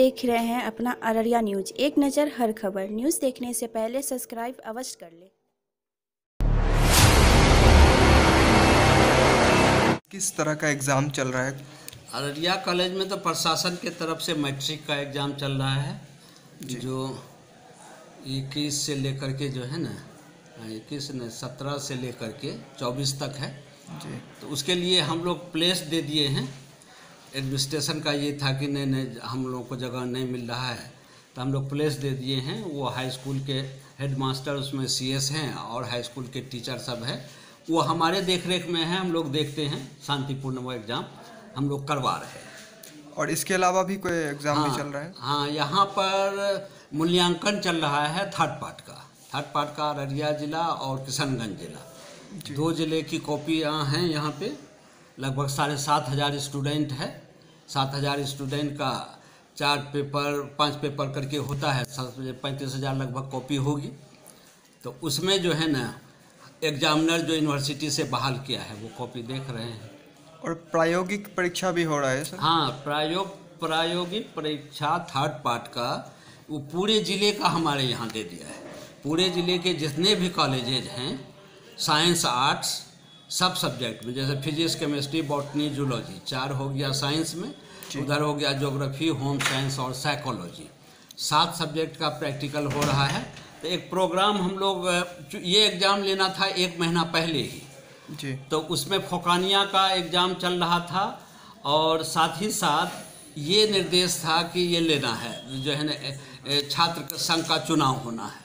देख रहे हैं अपना अररिया न्यूज़। एक नज़र हर खबर। न्यूज़ देखने से पहले सब्सक्राइब अवश्य कर लें। किस तरह का एग्ज़ाम चल रहा है? अररिया कॉलेज में तो प्रशासन के तरफ़ से मैट्रिक का एग्ज़ाम चल रहा है। जो। इक्कीस से लेकर के जो है ना इक्कीस ने सत्रह से लेकर के चौबीस तक है। जी। तो उसके लिए हम लोग प्लेस दे दिए हैं। एडमिनिस्ट्रेशन का ये था कि नहीं नहीं हम लोगों को जगह नहीं मिल रहा है। तो हम लोग प्लेस दे दिए हैं। वो हाई स्कूल के हेड मास्टर उसमें सीएस हैं और हाई स्कूल के टीचर सब है। वो हमारे देख रेख में है। हम लोग देखते हैं। शांतिपूर्ण वो एग्ज़ाम हम लोग करवा रहे हैं। और इसके अलावा भी कोई एग्ज़ाम भी हाँ, चल रहा है? हाँ यहाँ पर मूल्यांकन चल रहा है थर्ड पार्ट का। थर्ड पार्ट का अररिया जिला और किशनगंज जिला। दो ज़िले की कॉपियाँ हैं यहाँ पे। लगभग साढ़े सात हज़ार स्टूडेंट है। सात हज़ार स्टूडेंट का चार पेपर पाँच पेपर करके होता है। पैंतीस हज़ार लगभग कॉपी होगी। तो उसमें जो है ना एग्जामिनर जो यूनिवर्सिटी से बहाल किया है वो कॉपी देख रहे हैं। और प्रायोगिक परीक्षा भी हो रहा है सर? हाँ प्रायोग प्रायोगिक परीक्षा थर्ड पार्ट का वो पूरे ज़िले का हमारे यहाँ दे दिया है। पूरे ज़िले के जितने भी कॉलेजेज हैं साइंस आर्ट्स सब सब्जेक्ट में जैसे फिजिक्स केमिस्ट्री बॉटनी जूलॉजी चार हो गया साइंस में उधर हो गया ज्योग्राफी होम साइंस और साइकोलॉजी सात सब्जेक्ट का प्रैक्टिकल हो रहा है तो एक प्रोग्राम हम लोग ये एग्ज़ाम लेना था एक महीना पहले ही। जी। तो उसमें फोकानिया का एग्ज़ाम चल रहा था और साथ ही साथ ये निर्देश था कि ये लेना है जो है ना छात्र संघ का चुनाव होना है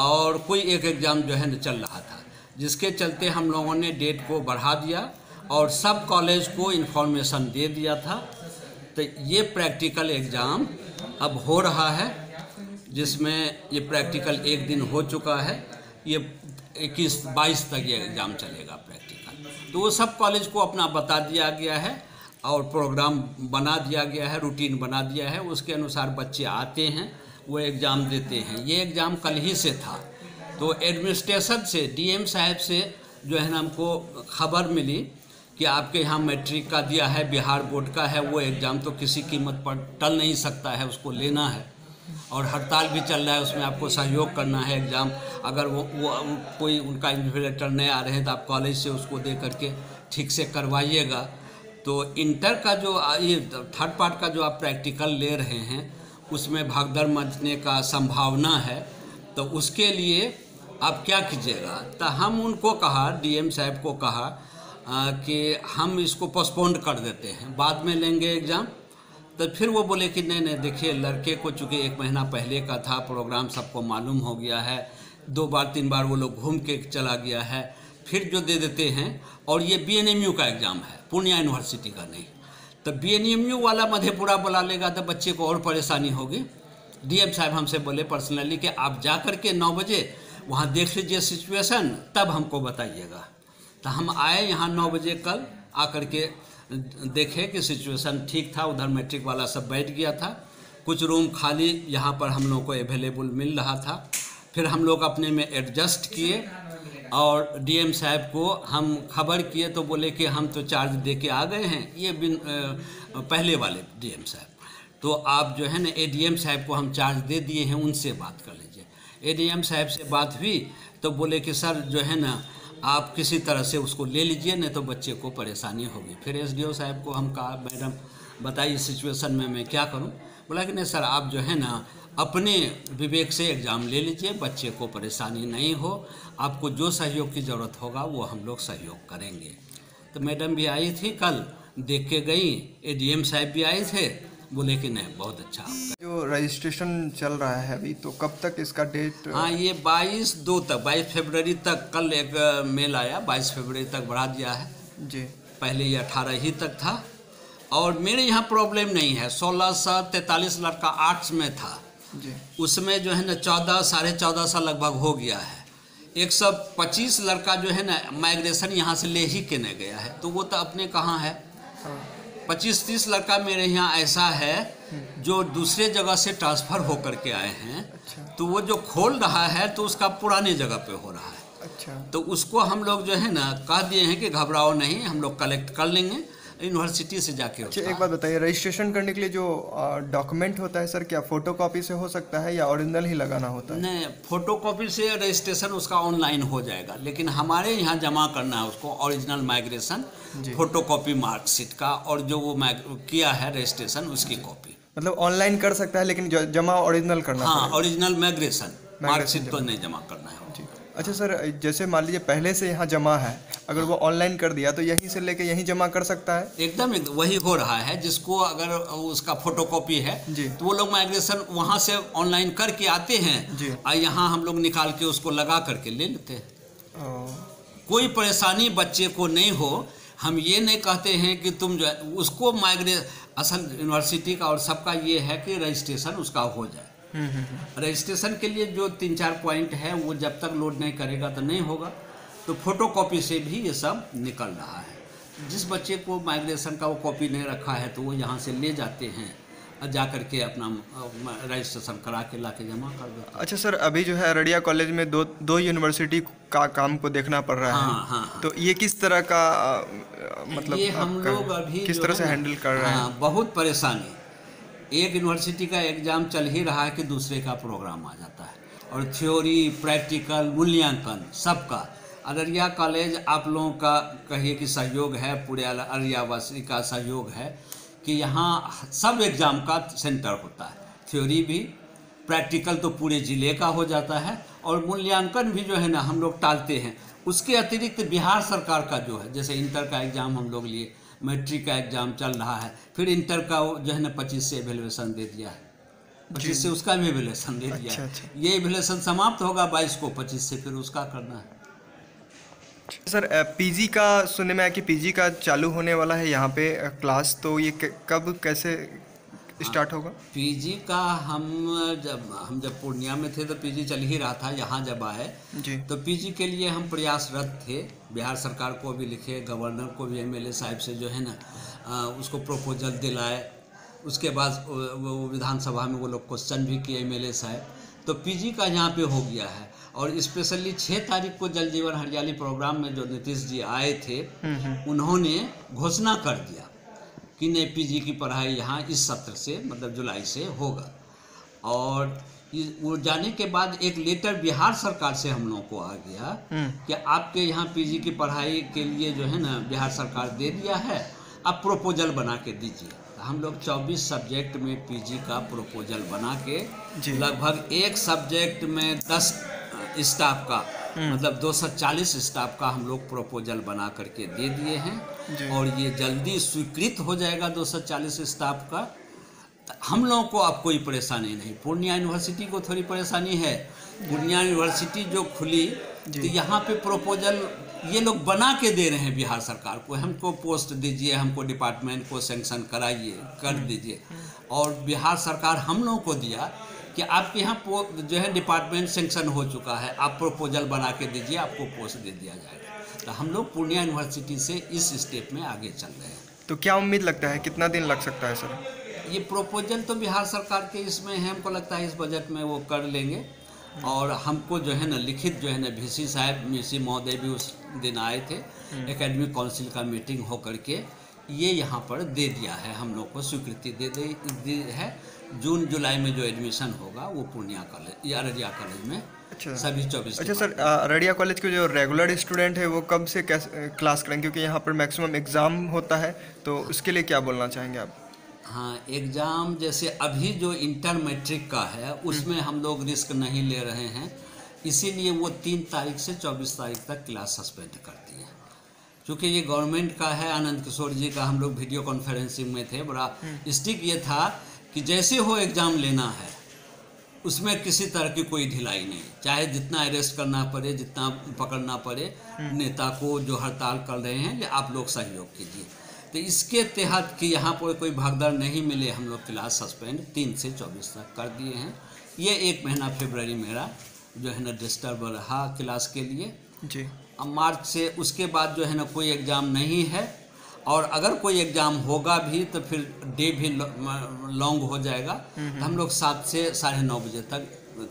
और कोई एक एग्ज़ाम जो है ना चल रहा था। जिसके चलते हम लोगों ने डेट को बढ़ा दिया और सब कॉलेज को इन्फॉर्मेशन दे दिया था। तो ये प्रैक्टिकल एग्ज़ाम अब हो रहा है, जिसमें ये प्रैक्टिकल एक दिन हो चुका है। ये इक्कीस, बाईस तक ये एग्ज़ाम चलेगा प्रैक्टिकल तो वो सब कॉलेज को अपना बता दिया गया है और प्रोग्राम बना दिया गया है रूटीन बना दिया है। उसके अनुसार बच्चे आते हैं, वो एग्ज़ाम देते हैं। ये एग्ज़ाम कल ही से था। तो एडमिनिस्ट्रेशन से डीएम साहब से जो है ना हमको खबर मिली कि आपके यहाँ मैट्रिक का दिया है बिहार बोर्ड का है वो एग्ज़ाम तो किसी कीमत पर टल नहीं सकता है उसको लेना है। और हड़ताल भी चल रहा है उसमें आपको सहयोग करना है एग्ज़ाम अगर वो, वो कोई उनका इन्विजिलेटर नहीं आ रहे हैं तो आप कॉलेज से उसको दे करके ठीक से करवाइएगा। तो इंटर का जो ये थर्ड पार्ट का जो आप प्रैक्टिकल ले रहे हैं उसमें भागदड़ मचने का संभावना है। तो उसके लिए आप क्या कीजिएगा? तो हम उनको कहा डीएम साहब को कहा आ, कि हम इसको पोस्टपोन कर देते हैं। बाद में लेंगे एग्ज़ाम तो फिर वो बोले कि नहीं नहीं देखिए लड़के को चूँकि एक महीना पहले का था प्रोग्राम सबको मालूम हो गया है। दो बार तीन बार वो लोग घूम के चला गया है। फिर जो दे देते हैं और ये बीएनएमयू का एग्ज़ाम है पूर्णिया यूनिवर्सिटी का नहीं। तो बीएनएमयू वाला मधेपुरा बुला लेगा तो बच्चे को और परेशानी होगी। डीएम साहब हमसे बोले पर्सनली कि आप जा कर के नौ बजे वहाँ देख लीजिए सिचुएशन तब हमको बताइएगा। तो हम आए यहाँ नौ बजे कल, आकर के देखे कि सिचुएशन ठीक था, उधर मैट्रिक वाला सब बैठ गया था। कुछ रूम खाली, यहाँ पर हम लोग को अवेलेबल मिल रहा था। फिर हम लोग अपने में एडजस्ट किए और डीएम साहब को हम खबर किए तो बोले कि हम तो चार्ज दे के आ गए हैं। ये बिन पहले वाले डीएम साहब। तो आप जो है ना ए एडीएम साहब को हम चार्ज दे दिए हैं, उनसे बात कर लीजिए। एडीएम साहब से बात हुई तो बोले कि, सर, जो है ना, आप किसी तरह से उसको ले लीजिए, नहीं तो बच्चे को परेशानी होगी। फिर एसडीओ साहब को हम कहा, मैडम, बताइए सिचुएशन में मैं क्या करूँ? बोला कि, नहीं सर, आप जो है ना, अपने विवेक से एग्ज़ाम ले लीजिए, बच्चे को परेशानी नहीं हो, आपको जो सहयोग की ज़रूरत होगा, वो हम लोग सहयोग करेंगे। तो मैडम भी आई थी कल, देख के गई एडीएम साहब भी आए थे बोले कि नहीं बहुत अच्छा जो रजिस्ट्रेशन चल रहा है अभी तो कब तक इसका डेट हाँ ये 22 दो तक 22 फरवरी तक कल एक मेल आया 22 फरवरी तक बढ़ा दिया है। जी। पहले ये अठारह ही तक था। और मेरे यहाँ प्रॉब्लम नहीं है सोलह सौ तैतालीस लड़का आर्ट्स में था। जी। उसमें जो है ना चौदह साढ़े चौदह सौ लगभग हो गया है। एक सौ पच्चीस लड़का जो है ना माइग्रेशन यहाँ से ले ही के नहीं गया है। तो वो तो अपने कहाँ है? हाँ। पच्चीस तीस लड़का मेरे यहाँ ऐसा है जो दूसरे जगह से ट्रांसफ़र होकर के आए हैं। अच्छा। तो वो जो खोल रहा है तो उसका पुराने जगह पे हो रहा है। अच्छा। तो उसको हम लोग जो है ना कह दिए हैं कि घबराओ नहीं हम लोग कलेक्ट कर लेंगे। यूनिवर्सिटी से जाके अच्छा होता एक बात बताइए रजिस्ट्रेशन करने के लिए जो डॉक्यूमेंट होता है सर क्या फ़ोटो कॉपी से हो सकता है या ओरिजिनल ही लगाना होता है? नहीं फ़ोटो कॉपी से रजिस्ट्रेशन उसका ऑनलाइन हो जाएगा लेकिन हमारे यहाँ जमा करना है उसको original migration photo copy marksheet का और जो वो किया है रजिस्ट्रेशन उसकी कॉपी मतलब ऑनलाइन कर सकता है लेकिन जमा ओरिजिनल करना हाँ ओरिजिनल माइग्रेशन मार्कशीट तो नहीं जमा करना है। अच्छा सर जैसे मान लीजिए पहले से यहाँ जमा है अगर वो ऑनलाइन कर दिया तो यहीं से लेके यहीं जमा कर सकता है? एकदम एकदम वही हो रहा है। जिसको अगर उसका फोटोकॉपी है जी। तो वो लोग माइग्रेशन वहाँ से ऑनलाइन करके आते हैं। जी। और यहाँ हम लोग निकाल के उसको लगा करके ले लेते हैं। कोई परेशानी बच्चे को नहीं हो। हम ये नहीं कहते हैं कि तुम जो है उसको माइग्रे असल यूनिवर्सिटी का और सबका ये है कि रजिस्ट्रेशन उसका हो जाए। हम्म, हम्म, हम्म। रजिस्ट्रेशन के लिए जो तीन चार पॉइंट है वो जब तक लोड नहीं करेगा तो नहीं होगा। तो फोटोकॉपी से भी ये सब निकल रहा है। जिस बच्चे को माइग्रेशन का वो कॉपी नहीं रखा है तो वो यहाँ से ले जाते हैं और जा करके अपना रजिस्ट्रेशन करा के ला के जमा कर दो अच्छा सर अभी जो है अररिया कॉलेज में दो दो यूनिवर्सिटी का काम को देखना पड़ रहा हाँ, है हाँ, हाँ। तो ये किस तरह का मतलब ये हम लोग अभी किस तरह से हैंडल कर रहे हैं? हाँ, बहुत परेशानी। एक यूनिवर्सिटी का एग्ज़ाम चल ही रहा है कि दूसरे का प्रोग्राम आ जाता है। और थ्योरी प्रैक्टिकल मूल्यांकन सबका। अररिया कॉलेज आप लोगों का कहिए कि सहयोग है पूरे अररियावासी का सहयोग है कि यहाँ सब एग्ज़ाम का सेंटर होता है। थ्योरी भी प्रैक्टिकल तो पूरे ज़िले का हो जाता है और मूल्यांकन भी जो है ना हम लोग टालते हैं। उसके अतिरिक्त बिहार सरकार का जो है जैसे इंटर का एग्ज़ाम हम लोग लिए मैट्रिक का एग्ज़ाम चल रहा है फिर इंटर का जो है ना पच्चीस से एवेल्यूशन दे दिया है। पच्चीस से उसका भी एवेल्यूशन दे दिया अच्छा, है। अच्छा। ये एवेल्यूशन समाप्त होगा बाईस को पच्चीस से फिर उसका करना है। सर पीजी का सुनने में आया कि पीजी का चालू होने वाला है यहाँ पे क्लास तो ये कब कैसे स्टार्ट होगा? पीजी का हम जब हम जब पूर्णिया में थे तो पीजी चल ही रहा था यहाँ जब आए। तो पीजी के लिए हम प्रयासरत थे बिहार सरकार को भी लिखे गवर्नर को भी एमएलए साहब से जो है ना उसको प्रपोजल दिलाए। उसके बाद वो- विधानसभा में वो लोग क्वेश्चन भी किए एमएलए साहब। तो पीजी का यहाँ पे हो गया है। और स्पेशली छः तारीख को जल जीवन हरियाली प्रोग्राम में जो नीतीश जी आए थे, उन्होंने घोषणा कर दिया कि नहीं पीजी की पढ़ाई यहाँ इस सत्र से मतलब जुलाई से होगा। और वो जाने के बाद एक लेटर बिहार सरकार से हम लोगों को आ गया कि आपके यहाँ पीजी की पढ़ाई के लिए जो है ना, बिहार सरकार दे दिया है, आप प्रोपोजल बना के दीजिए। हम लोग 24 सब्जेक्ट में पीजी का प्रोपोजल बना के लगभग एक सब्जेक्ट में 10 स्टाफ का मतलब 240 स्टाफ का हम लोग प्रोपोजल बना करके दे दिए हैं। और ये जल्दी स्वीकृत हो जाएगा 240 स्टाफ का। हम लोगों को अब कोई परेशानी नहीं। पूर्णिया यूनिवर्सिटी को थोड़ी परेशानी है। पूर्णिया यूनिवर्सिटी जो खुली तो यहाँ पे प्रोपोजल ये लोग बना के दे रहे हैं बिहार सरकार को। हमको पोस्ट दीजिए हमको डिपार्टमेंट को सेंक्शन कराइए कर दीजिए। और बिहार सरकार हम लोगों को दिया कि आपके यहाँ जो है डिपार्टमेंट सेंक्शन हो चुका है आप प्रपोजल बना के दीजिए आपको पोस्ट दे दिया जाएगा। तो हम लोग पूर्णिया यूनिवर्सिटी से इस स्टेप में आगे चल रहे हैं। तो क्या उम्मीद लगता है? कितना दिन लग सकता है सर? ये प्रोपोजल तो बिहार सरकार के इसमें है हमको लगता है इस बजट में वो कर लेंगे। और हमको जो है ना लिखित जो है ना वी साहब वी महोदय भी उस दिन आए थे एकेडमिक काउंसिल का मीटिंग हो करके ये यहाँ पर दे दिया है हम लोग को स्वीकृति दे दे दी है। जून जुलाई में जो एडमिशन होगा वो पूर्णिया कॉलेज या अररिया कॉलेज में अच्छा। सभी चौबीस अच्छा सर अररिया कॉलेज के जो रेगुलर स्टूडेंट है वो कब से कैसे क्लास करेंगे? क्योंकि यहाँ पर मैक्सिमम एग्ज़ाम होता है तो उसके लिए क्या बोलना चाहेंगे आप? हाँ एग्ज़ाम जैसे अभी जो इंटर मैट्रिक का है उसमें हम लोग रिस्क नहीं ले रहे हैं। इसीलिए वो तीन तारीख से चौबीस तारीख तक क्लास सस्पेंड कर दिए क्योंकि ये गवर्नमेंट का है आनंद किशोर जी का हम लोग वीडियो कॉन्फ्रेंसिंग में थे बड़ा स्टिक ये था कि जैसे हो एग्ज़ाम लेना है उसमें किसी तरह की कोई ढिलाई नहीं। चाहे जितना अरेस्ट करना पड़े जितना पकड़ना पड़े नेता को जो हड़ताल कर रहे हैं या आप लोग सहयोग कीजिए। तो इसके तहत कि यहाँ पर कोई भगदड़ नहीं मिले हम लोग क्लास सस्पेंड तीन से चौबीस तक कर दिए हैं। ये एक महीना फरवरी मेरा जो है ना डिस्टर्ब रहा क्लास के लिए। जी। अब मार्च से उसके बाद जो है ना कोई एग्ज़ाम नहीं है और अगर कोई एग्ज़ाम होगा भी तो फिर डे भी लॉन्ग हो जाएगा। तो हम लोग सात से साढ़े नौ बजे तक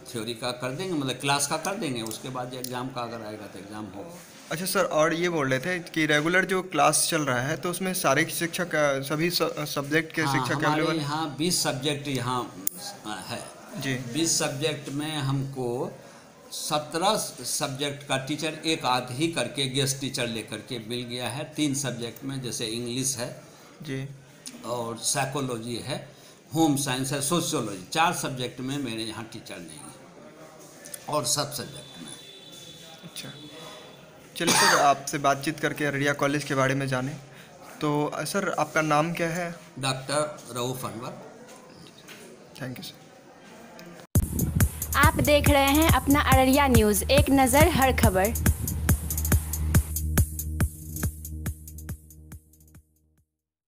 थ्योरी का कर देंगे मतलब क्लास का कर देंगे। उसके बाद एग्ज़ाम का अगर आएगा तो एग्ज़ाम होगा। अच्छा सर और ये बोल रहे थे कि रेगुलर जो क्लास चल रहा है तो उसमें सारे शिक्षक सभी सब्जेक्ट के हाँ, शिक्षक अवेलेबल यहाँ बीस सब्जेक्ट यहाँ है। जी। बीस सब्जेक्ट में हमको सत्रह सब्जेक्ट का टीचर एक आध ही करके गेस्ट टीचर लेकर के मिल गया है। तीन सब्जेक्ट में जैसे इंग्लिश है जी। और साइकोलॉजी है होम साइंस है सोशियोलॉजी चार सब्जेक्ट में मेरे यहाँ टीचर नहीं है और सब सब्जेक्ट में। अच्छा। चलिए सर आपसे बातचीत करके अररिया कॉलेज के बारे में जाने। तो सर आपका नाम क्या है? Doctor Rauf Anwar. Thank you sir आप देख रहे हैं अपना अररिया न्यूज़ एक नज़र हर खबर।